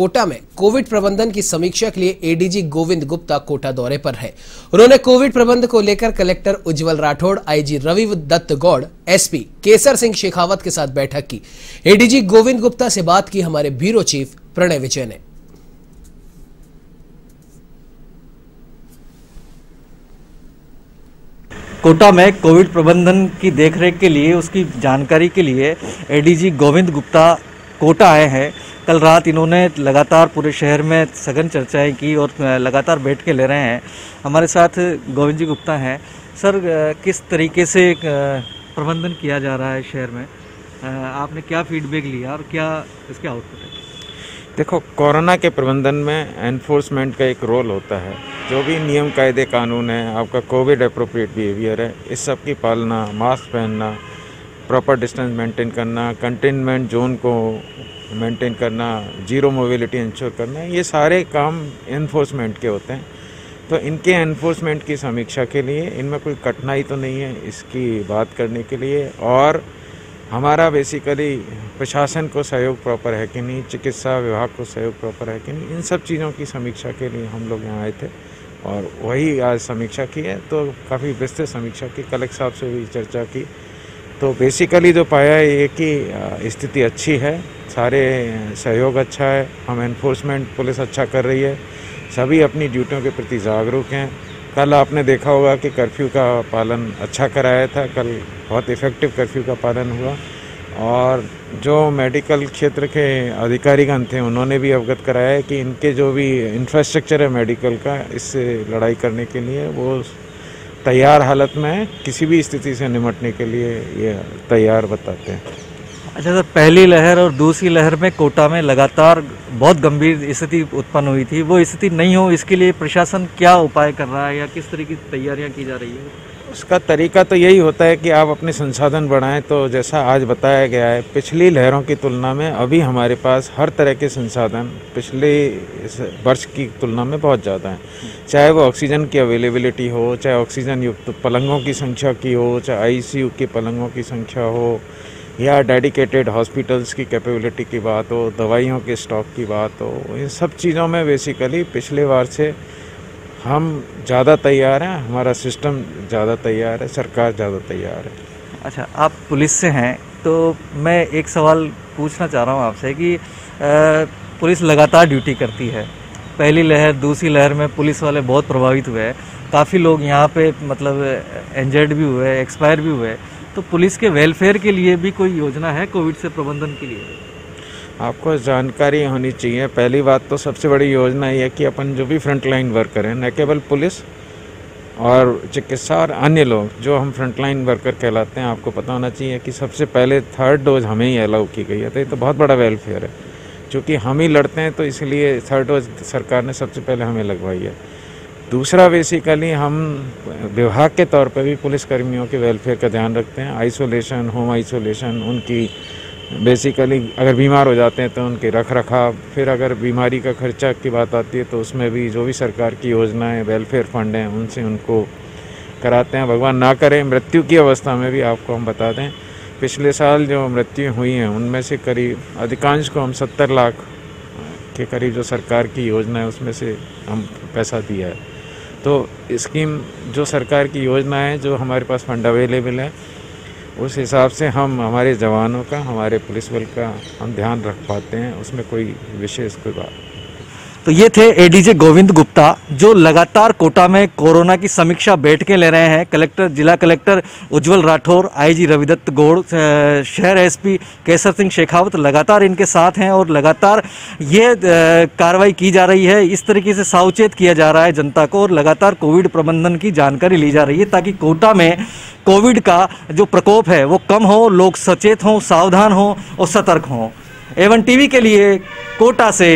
कोटा में कोविड प्रबंधन की समीक्षा के लिए एडीजी गोविंद गुप्ता कोटा दौरे पर है। उन्होंने कोविड प्रबंध को लेकर collector Ujjwal Rathore IG Ravi Dutt Gaur SP Kesar Singh Shekhawat के साथ बैठक की। एडीजी गोविंद गुप्ता से बात की हमारे ब्यूरो चीफ प्रणय विजय ने। कोटा में कोविड प्रबंधन की देखरेख के लिए, उसकी जानकारी के लिए एडीजी गोविंद गुप्ता कोटा आए हैं। कल रात इन्होंने लगातार पूरे शहर में सघन चर्चाएँ की और लगातार बैठ के ले रहे हैं। हमारे साथ गोविंद जी गुप्ता हैं। सर किस तरीके से प्रबंधन किया जा रहा है शहर में? आपने क्या फीडबैक लिया और क्या इसके आउटपुट है? देखो, कोरोना के प्रबंधन में एनफोर्समेंट का एक रोल होता है। जो भी नियम, कायदे, कानून है, आपका कोविड अप्रोप्रिएट बिहेवियर है, इस सब की पालना मास्क पहनना प्रॉपर डिस्टेंस मेंटेन करना कंटेनमेंट जोन को मेंटेन करना ज़ीरो मोबिलिटी इंश्योर करना, ये सारे काम इन्फोर्समेंट के होते हैं। तो इनके एनफोर्समेंट की समीक्षा के लिए, इनमें कोई कठिनाई तो नहीं है इसकी बात करने के लिए। और हमारा बेसिकली प्रशासन को सहयोग प्रॉपर है कि नहीं, चिकित्सा विभाग को सहयोग प्रॉपर है कि नहीं, इन सब चीज़ों की समीक्षा के लिए हम लोग यहाँ आए थे। और वही आज समीक्षा की है तो काफ़ी विस्तृत समीक्षा की, कलेक्टर साहब से भी चर्चा की। तो बेसिकली जो पाया है ये कि स्थिति अच्छी है, सारे सहयोग अच्छा है, हम एनफोर्समेंट पुलिस अच्छा कर रही है, सभी अपनी ड्यूटियों के प्रति जागरूक हैं। कल आपने देखा होगा कि कर्फ्यू का पालन अच्छा कराया था, कल बहुत इफ़ेक्टिव कर्फ्यू का पालन हुआ, और जो मेडिकल क्षेत्र के अधिकारीगण थे, उन्होंने भी अवगत कराया है कि इनके जो भी इंफ्रास्ट्रक्चर है मेडिकल का, इससे लड़ाई करने के लिए, वो तैयार हालत में किसी भी स्थिति से निमटने के लिए ये तैयार बताते हैं। अच्छा सर, पहली लहर और दूसरी लहर में कोटा में लगातार बहुत गंभीर स्थिति उत्पन्न हुई थी। वो स्थिति नहीं हो, इसके लिए प्रशासन क्या उपाय कर रहा है या किस तरह की तैयारियाँ की जा रही है? उसका तरीका तो यही होता है कि आप अपने संसाधन बढ़ाएँ तो जैसा आज बताया गया है, पिछली लहरों की तुलना में अभी हमारे पास हर तरह के संसाधन पिछले वर्ष की तुलना में बहुत ज़्यादा हैं। चाहे वो ऑक्सीजन की अवेलेबिलिटी हो, चाहे ऑक्सीजन युक्त पलंगों की संख्या की हो, चाहे आईसीयू के पलंगों की संख्या हो, या डेडिकेटेड हॉस्पिटल्स की कैपेबिलिटी की बात हो, दवाइयों के स्टॉक की बात हो, इन सब चीज़ों में बेसिकली पिछले बार से हम ज़्यादा तैयार हैं, हमारा सिस्टम ज़्यादा तैयार है, सरकार ज़्यादा तैयार है। अच्छा आप पुलिस से हैं तो मैं एक सवाल पूछना चाह रहा हूँ आपसे कि पुलिस लगातार ड्यूटी करती है। पहली लहर, दूसरी लहर में पुलिस वाले बहुत प्रभावित हुए हैं। काफ़ी लोग यहाँ पे मतलब इंजर्ड भी हुए एक्सपायर भी हुए तो पुलिस के वेलफेयर के लिए भी कोई योजना है कोविड से प्रबंधन के लिए? आपको जानकारी होनी चाहिए। पहली बात तो सबसे बड़ी योजना ये कि अपन जो भी फ्रंट लाइन वर्कर हैं, न केवल पुलिस और चिकित्सा और अन्य लोग, जो हम फ्रंट लाइन वर्कर कहलाते हैं, आपको पता होना चाहिए कि सबसे पहले थर्ड डोज हमें ही अलाउ की गई है। तो ये तो बहुत बड़ा वेलफेयर है। क्योंकि हम ही लड़ते हैं तो इसलिए थर्ड डोज सरकार ने सबसे पहले हमें लगवाई है। दूसरा बेसिकली हम विभाग के तौर पर भी पुलिस कर्मियों के वेलफेयर का ध्यान रखते हैं। आइसोलेशन होम आइसोलेशन उनकी बेसिकली अगर बीमार हो जाते हैं तो उनके रख रखाव फिर अगर बीमारी का खर्चा की बात आती है तो उसमें भी जो भी सरकार की योजनाएँ वेलफेयर फंड हैं, उनसे उनको कराते हैं। भगवान ना करें, मृत्यु की अवस्था में भी आपको हम बता दें, पिछले साल जो मृत्यु हुई हैं, उनमें से करीब, अधिकांश को हम सत्तर लाख के करीब जो सरकार की योजना है, उसमें से हम पैसा दिया है। तो स्कीम, जो सरकार की योजना है, जो हमारे पास फंड अवेलेबल है उस हिसाब से हम हमारे जवानों का, हमारे पुलिस बल का हम ध्यान रख पाते हैं, उसमें कोई विशेष कोई बात तो ये थे एडीजे गोविंद गुप्ता, जो लगातार कोटा में कोरोना की समीक्षा बैठ के ले रहे हैं। कलेक्टर, जिला कलेक्टर उज्जवल राठौर आईजी रविदत्त गौड़ शहर एसपी केसर सिंह शेखावत लगातार इनके साथ हैं और लगातार ये कार्रवाई की जा रही है। इस तरीके से सावचेत किया जा रहा है जनता को और लगातार कोविड प्रबंधन की जानकारी ली जा रही है ताकि कोटा में कोविड का जो प्रकोप है, वो कम हो, लोग सचेत हों, सावधान हों और सतर्क हों। एवन टीवी के लिए कोटा से